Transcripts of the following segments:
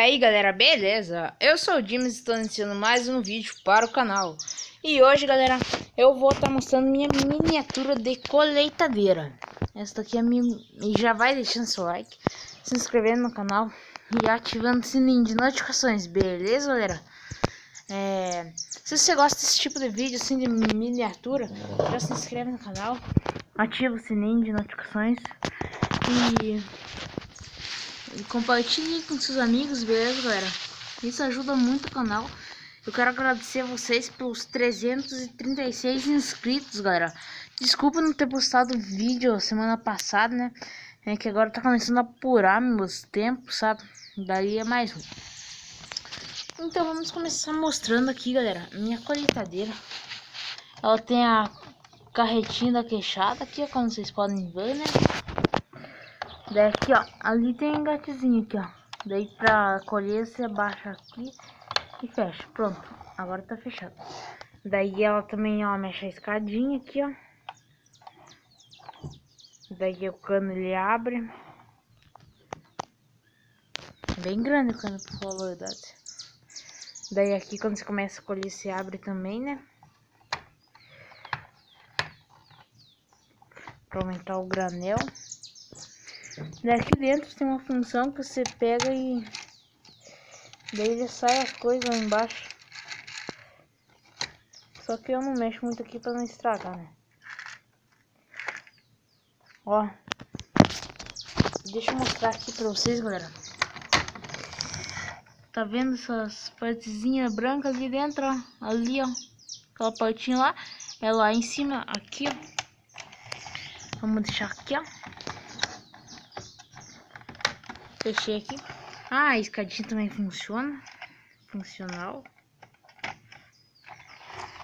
aí galera, beleza? Eu sou o Dimas e estou iniciando mais um vídeo para o canal E hoje galera, eu vou estar tá mostrando minha miniatura de colheitadeira Esta aqui é minha... E já vai deixando seu like, se inscrevendo no canal E ativando o sininho de notificações, beleza galera? É... Se você gosta desse tipo de vídeo assim de miniatura Já se inscreve no canal Ativa o sininho de notificações E e compartilhe com seus amigos, beleza, galera? Isso ajuda muito o canal. Eu quero agradecer a vocês pelos 336 inscritos, galera. Desculpa não ter postado vídeo semana passada, né? É que agora tá começando a apurar meus tempos, sabe? Daí é mais um. Então vamos começar mostrando aqui, galera, minha colheitadeira. Ela tem a carretinha da queixada aqui, como vocês podem ver, né? Daí aqui, ó, ali tem um gatezinho aqui, ó. Daí pra colher você abaixa aqui e fecha. Pronto, agora tá fechado. Daí ela também, ó, mexe a escadinha aqui, ó. Daí o cano ele abre. Bem grande o cano, por verdade. Daí aqui quando você começa a colher, você abre também, né? Pra aumentar o granel. Daqui dentro tem uma função que você pega e daí já sai as coisas lá embaixo. Só que eu não mexo muito aqui para não estragar, né? Ó. Deixa eu mostrar aqui para vocês, galera. Tá vendo essas partezinhas brancas ali dentro, ó? Ali, ó. Aquela partinha lá. É lá em cima, aqui, ó. Vamos deixar aqui, ó. Fechei aqui. Ah, a escadinha também funciona. Funcional.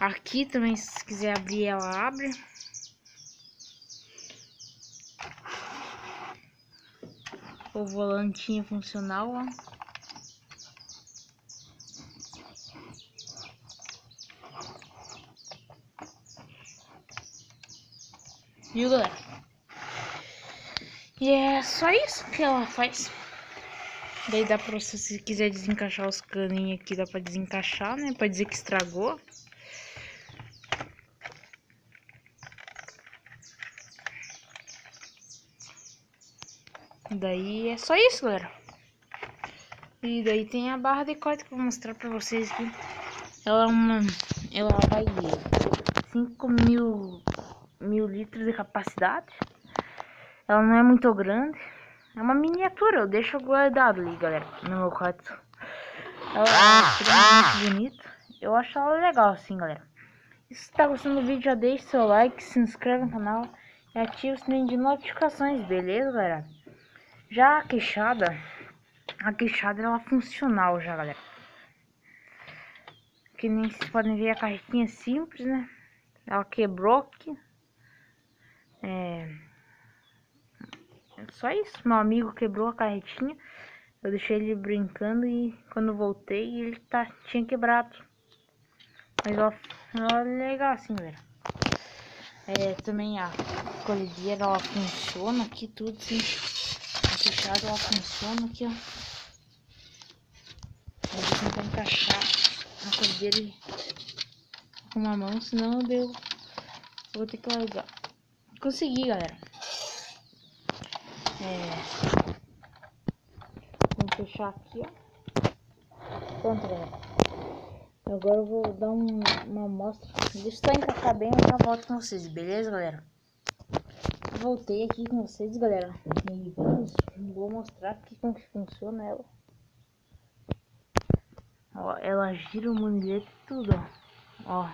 Aqui também, se quiser abrir, ela abre. O volantinho funcional, ó. Viu, galera? E é só isso que ela faz. Daí dá pra você, se quiser desencaixar os caninhos aqui, dá pra desencaixar, né? Pra dizer que estragou. Daí é só isso, galera. E daí tem a barra de corte que eu vou mostrar pra vocês aqui. Ela é uma... Ela vai 5 mil, mil litros de capacidade. Ela não é muito grande. É uma miniatura, eu deixo guardado ali, galera, no meu quarto. Ela é muito bonita. Eu acho ela legal assim, galera. E se tá gostando do vídeo, já deixa seu like, se inscreve no canal e ativa o sininho de notificações, beleza, galera? Já a queixada, a queixada ela é funcional já, galera. Que nem vocês podem ver a carretinha simples, né? Ela quebrou aqui. É... Só isso, meu amigo quebrou a carretinha. Eu deixei ele brincando e quando voltei ele tá, tinha quebrado. Mas ó, ó legal assim, velho. É, também a colhedeira ela funciona aqui tudo assim. A fechada ela funciona aqui, ó. Eu vou tentar encaixar a colhedeira com uma mão, senão deu. Eu vou ter que largar. Consegui, galera. É... Vamos fechar aqui, ó. Pronto, galera. Agora eu vou dar um, uma amostra. Deixa eu encaixar bem e já volto com vocês, beleza, galera? Voltei aqui com vocês, galera. E vou mostrar aqui como que funciona ela. Ó, ela gira o manilhete tudo, ó. ó.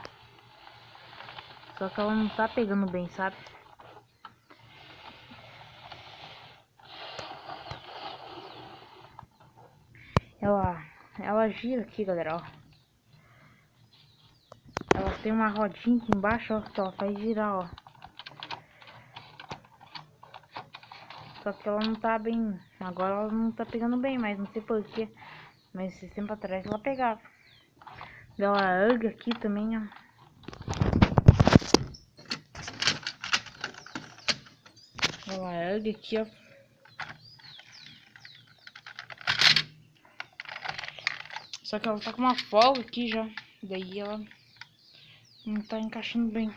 Só que ela não tá pegando bem, sabe? Ela, ela gira aqui, galera, ó. Ela tem uma rodinha aqui embaixo, ó, que ela faz girar, ó. Só que ela não tá bem... Agora ela não tá pegando bem, mas não sei porquê. Mas esse tempo atrás ela pegava. Ela ergue aqui também, ó. Ela ergue aqui, ó. Só que ela tá com uma folga aqui já. Daí ela não tá encaixando bem.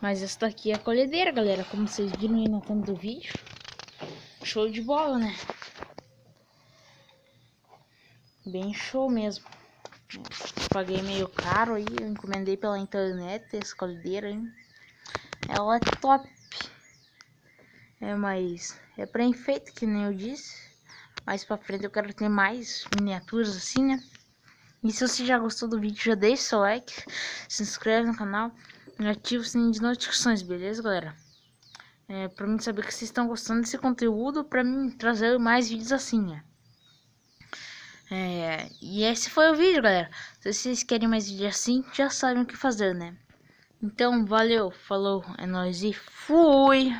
Mas essa daqui é a colhedeira, galera. Como vocês viram aí na tela do vídeo. Show de bola, né? Bem show mesmo. Paguei meio caro aí. Eu encomendei pela internet essa colhedeira aí. Ela é top. É, mas é pra enfeite, que nem eu disse. Mais pra frente eu quero ter mais miniaturas assim, né? E se você já gostou do vídeo, já deixa seu like, se inscreve no canal e ativa o sininho de notificações, beleza, galera? É, pra mim saber que vocês estão gostando desse conteúdo, pra mim trazer mais vídeos assim, né? É, e esse foi o vídeo, galera. Se vocês querem mais vídeos assim, já sabem o que fazer, né? Então, valeu, falou, é nóis e fui!